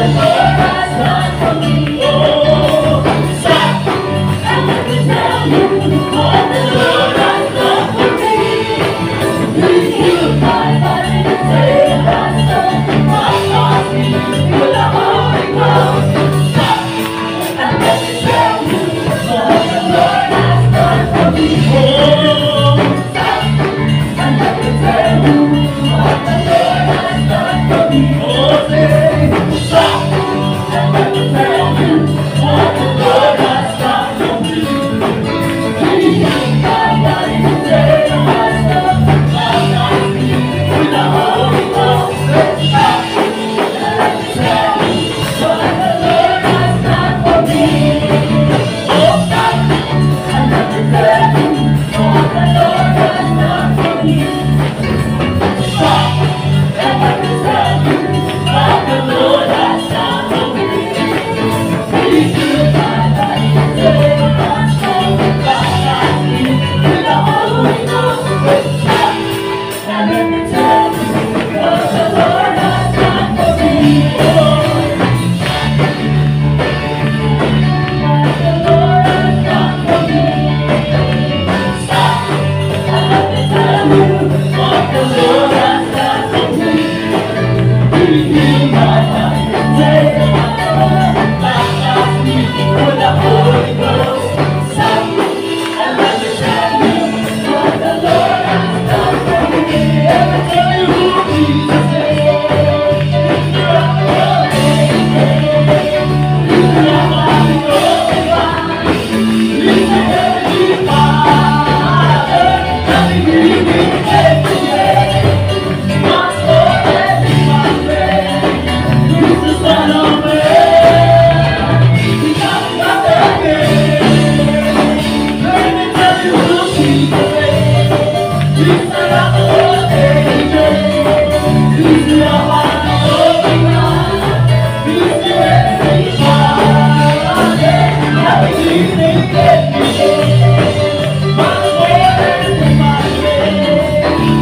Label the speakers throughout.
Speaker 1: Amen.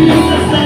Speaker 1: Thank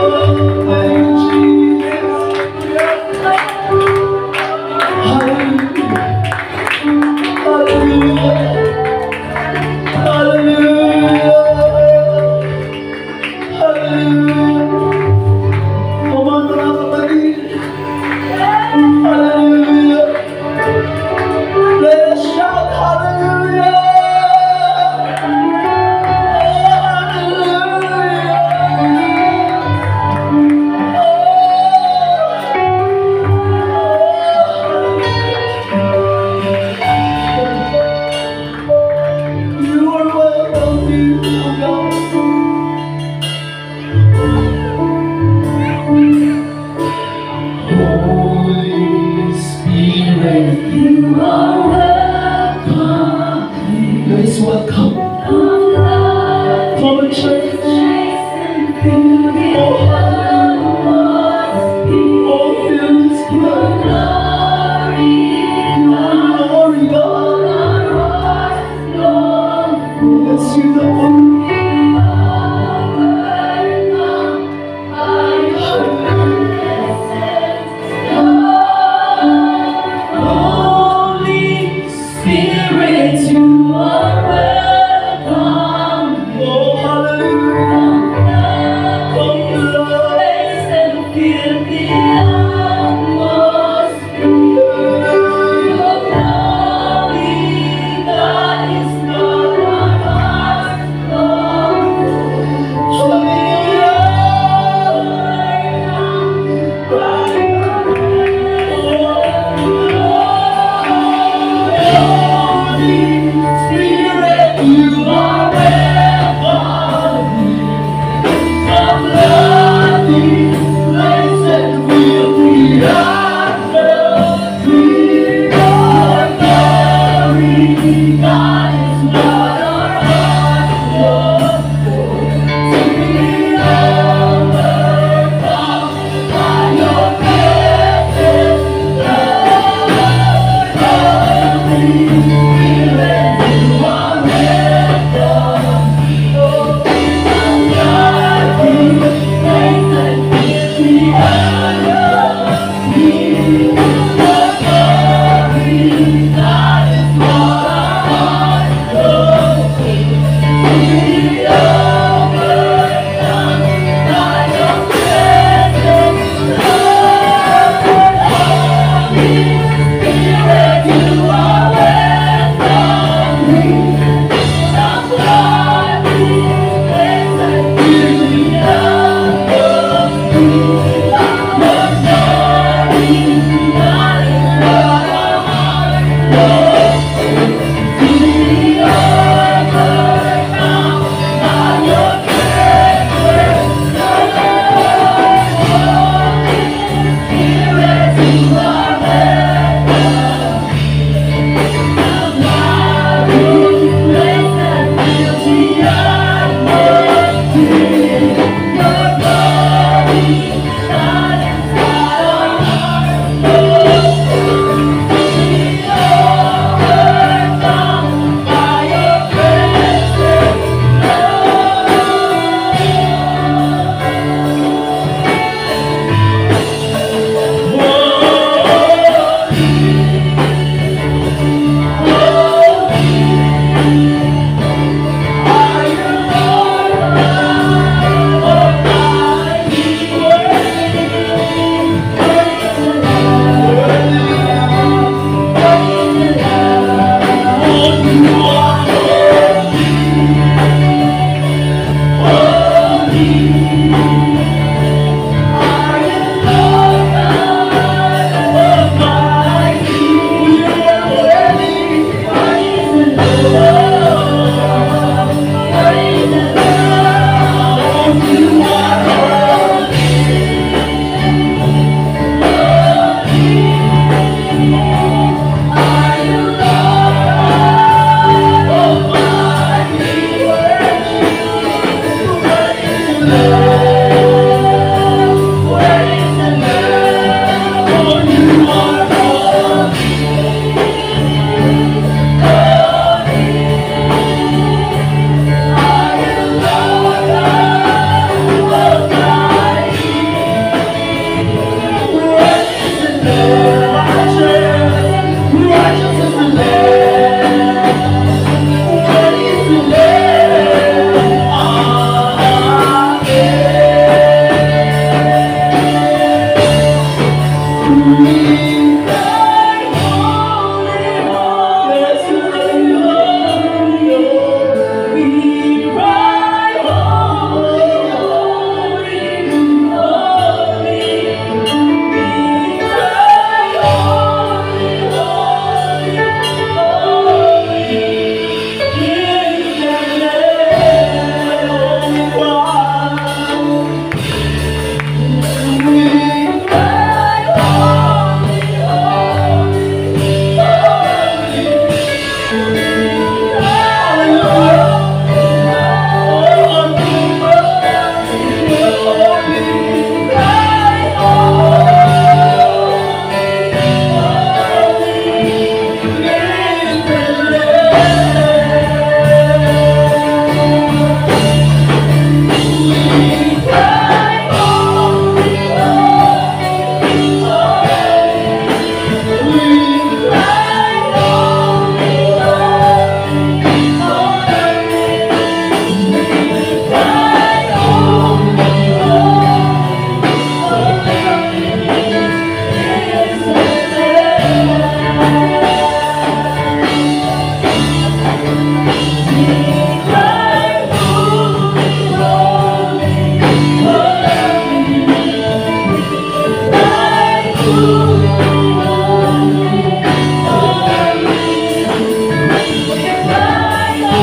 Speaker 1: Oh,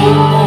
Speaker 1: Oh.